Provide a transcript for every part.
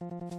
you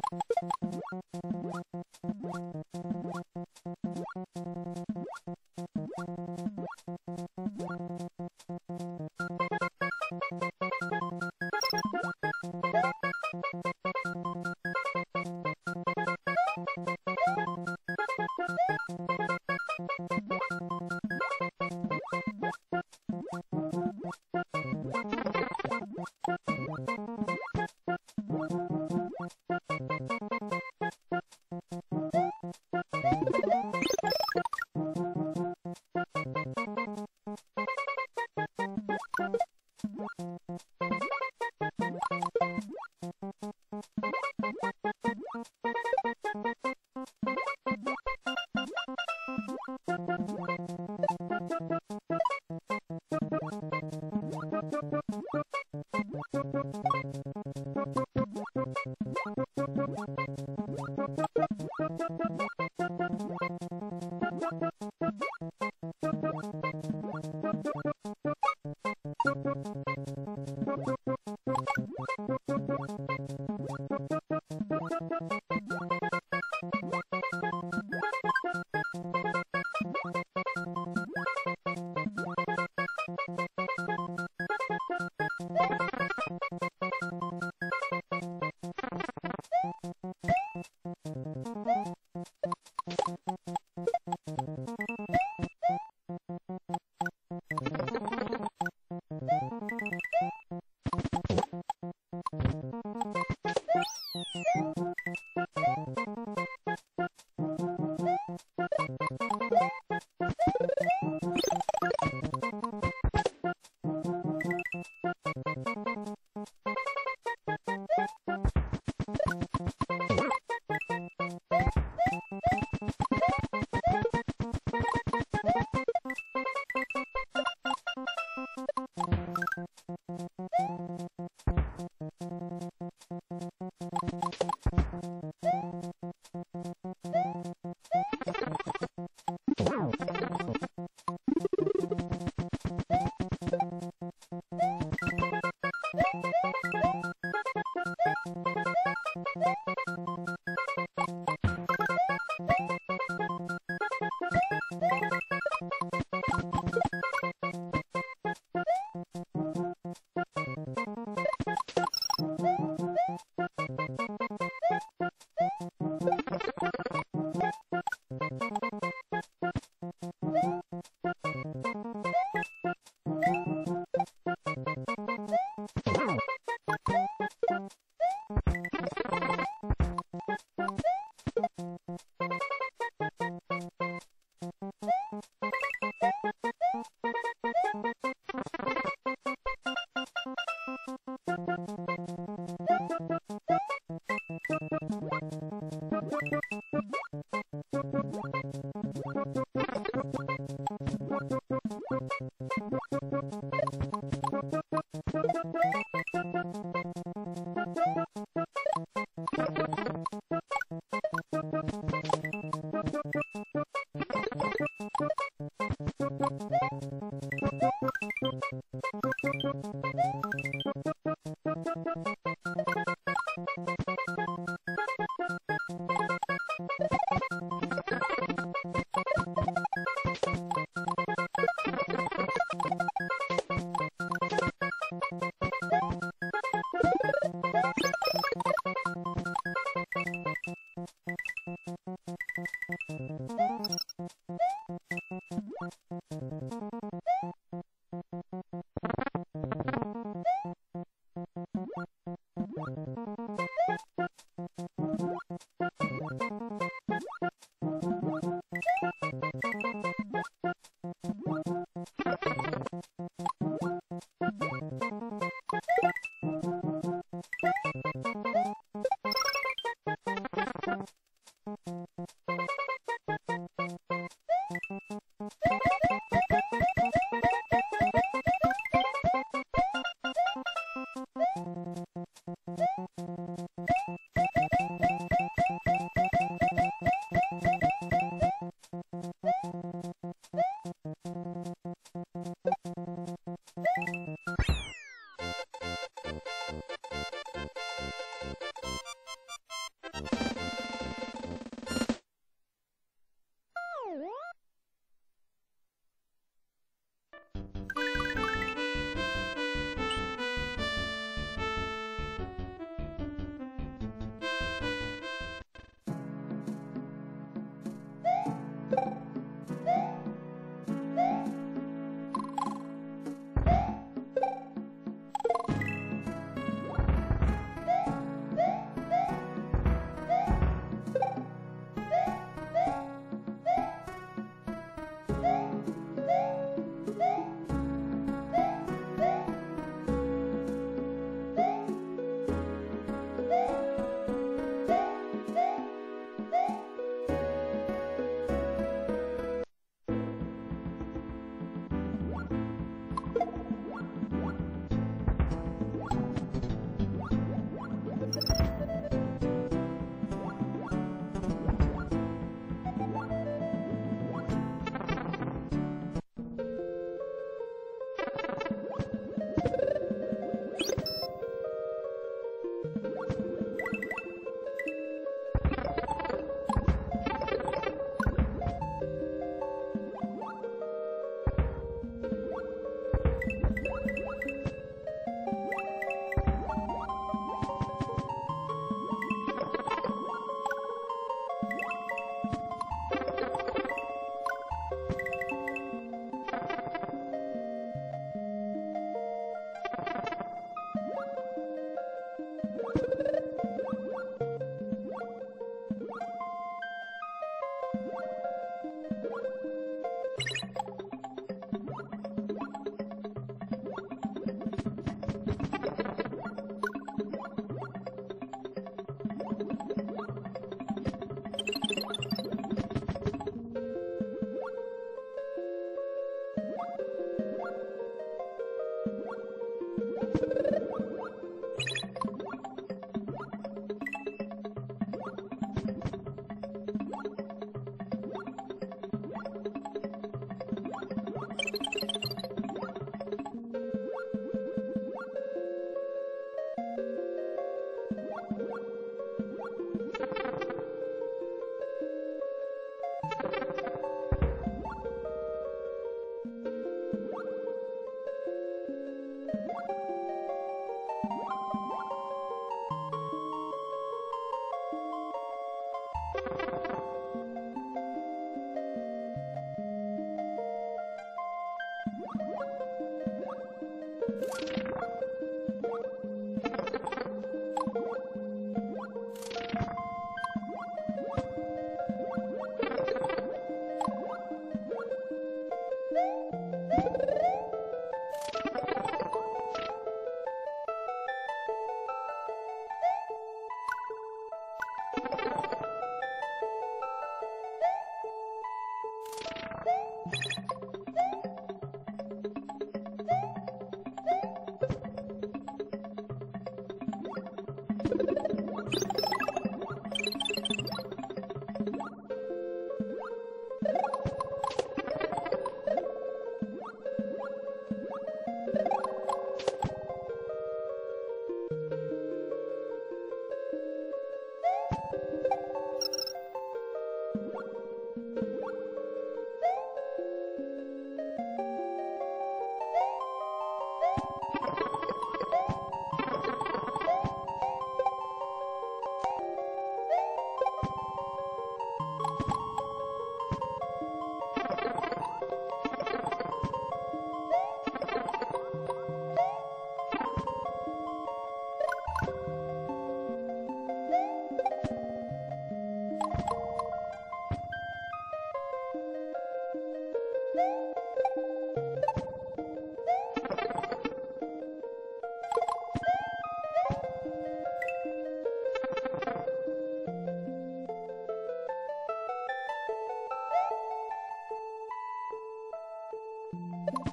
あ!